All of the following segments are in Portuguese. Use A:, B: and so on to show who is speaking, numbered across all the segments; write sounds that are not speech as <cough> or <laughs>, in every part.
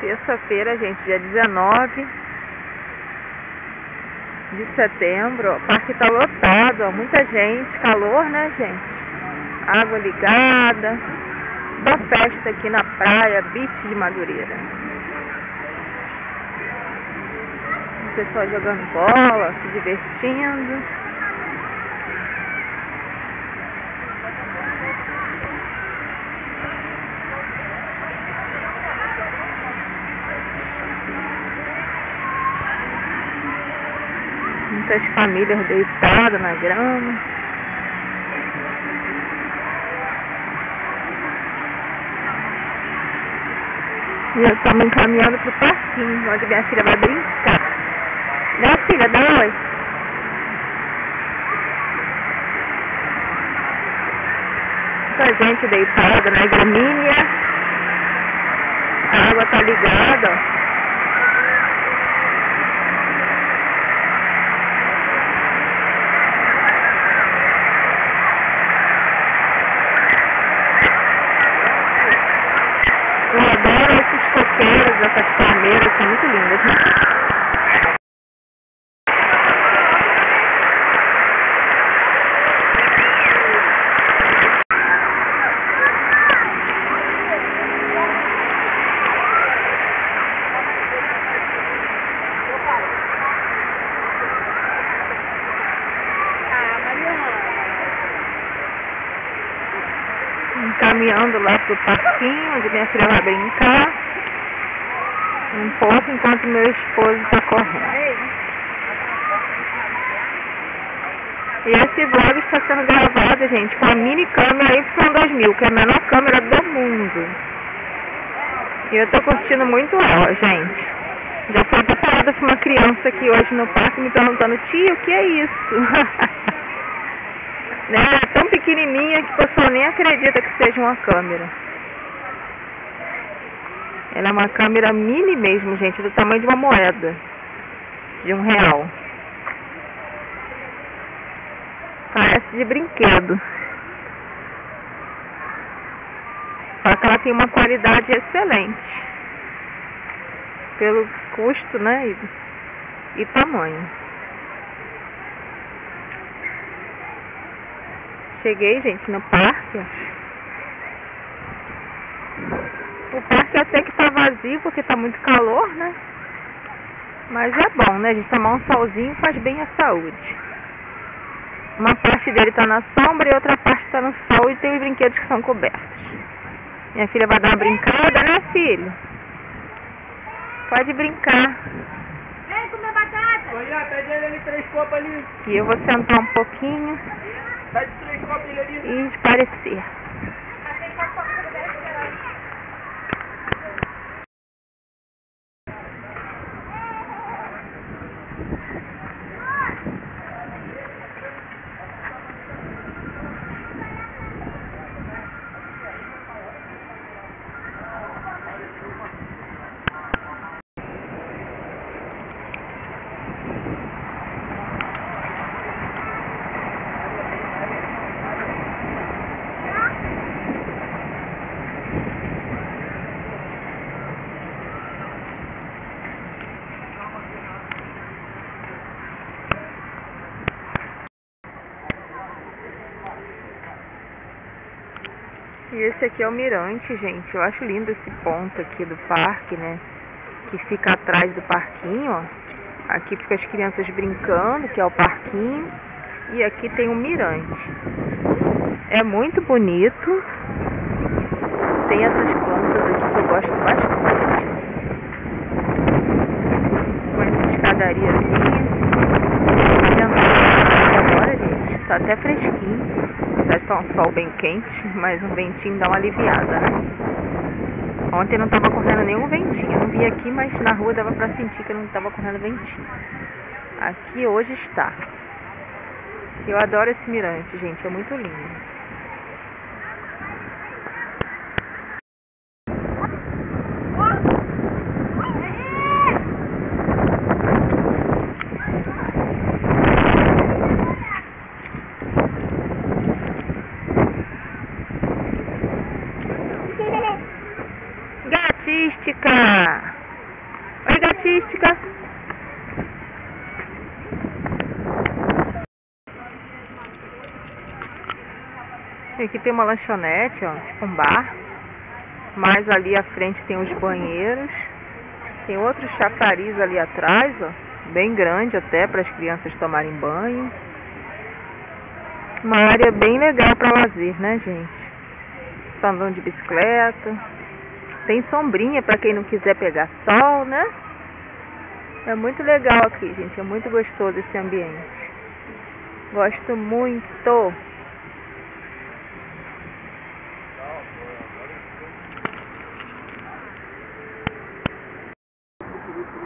A: Terça-feira, gente, dia 19 de setembro. O parque tá lotado, ó, muita gente, calor, né, gente? Água ligada. Da festa aqui na praia, Beach de Madureira. O pessoal jogando bola, se divertindo. Muitas famílias deitadas na grama. E eu estamos encaminhando para o parquinho, onde minha filha vai brincar. Né, filha? Dá oi. Muita gente deitada na gramínea. A água tá ligada, ó. Eu adoro esses coqueiros, palmeiras, são muito lindas, né? Encaminhando lá pro parquinho, onde minha filha vai brincar. Um pouco enquanto meu esposo está correndo. E esse vlog está sendo gravado, gente, com a mini câmera Y2000, que é a menor câmera do mundo. E eu tô curtindo muito ela, gente. Já foi até parada com uma criança aqui hoje no parque me perguntando, tia, o que é isso? <laughs> né? É tão pequenininha que o pessoal nem acredita que seja uma câmera. Ela é uma câmera mini mesmo, gente, do tamanho de uma moeda. De um real. Parece de brinquedo. Só que ela tem uma qualidade excelente. Pelo custo, né? E, e tamanho. Cheguei, gente, no parque. O parque até que tá vazio porque tá muito calor, né? Mas é bom, né? A gente tomar um solzinho faz bem à saúde. Uma parte dele tá na sombra e outra parte tá no sol e tem os brinquedos que são cobertos. Minha filha vai dar uma brincada, né, filho? Pode brincar.
B: Vem comer batata.
C: Olha, pede ele ali três copos ali.
A: E eu vou sentar um pouquinho
C: Pede três copos ali.
A: e esparecer. E esse aqui é o mirante, gente. Eu acho lindo esse ponto aqui do parque, né? Que fica atrás do parquinho, ó. Aqui fica as crianças brincando, que é o parquinho. E aqui tem um mirante. É muito bonito. Tem essas plantas aqui que eu gosto bastante. Com essa. Agora, gente, tá até fresquinho. Já está um sol bem quente, mas um ventinho dá uma aliviada, né? Ontem não estava correndo nenhum ventinho. Eu não vi aqui, mas na rua dava para sentir que não estava correndo ventinho. Aqui hoje está. Eu adoro esse mirante, gente. É muito lindo. Aqui tem uma lanchonete, ó, tipo um bar. Mais ali à frente tem os banheiros. Tem outro chafariz ali atrás, ó. Bem grande até para as crianças tomarem banho. Uma área bem legal para lazer, né, gente? Andando de bicicleta. Tem sombrinha para quem não quiser pegar sol, né? É muito legal aqui, gente. É muito gostoso esse ambiente. Gosto muito.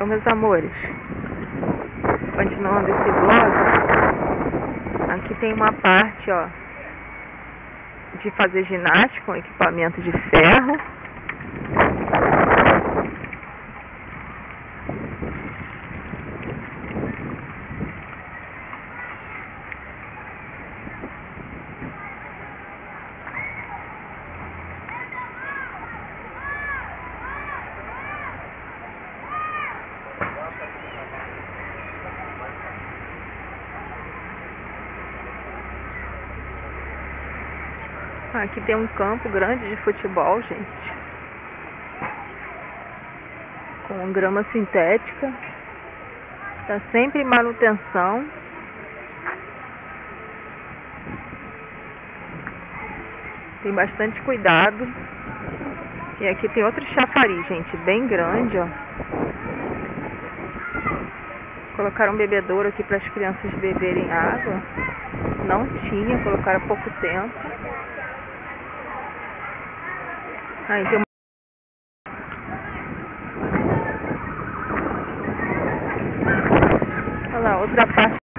A: Então, meus amores, continuando esse vlog, aqui tem uma parte, ó, de fazer ginástica com equipamento de ferro. Aqui tem um campo grande de futebol, gente. Com grama sintética. Tá sempre em manutenção. Tem bastante cuidado. E aqui tem outro chafariz, gente, bem grande, ó. Colocaram um bebedouro aqui para as crianças beberem água. Não tinha, colocaram há pouco tempo. Aí tem uma... Olha lá, outra parte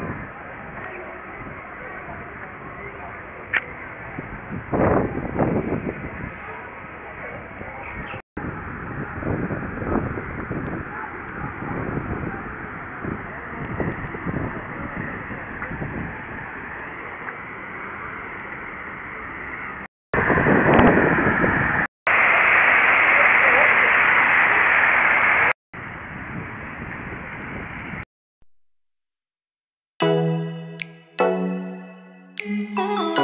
A: Oh.